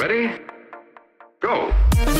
Ready? Go!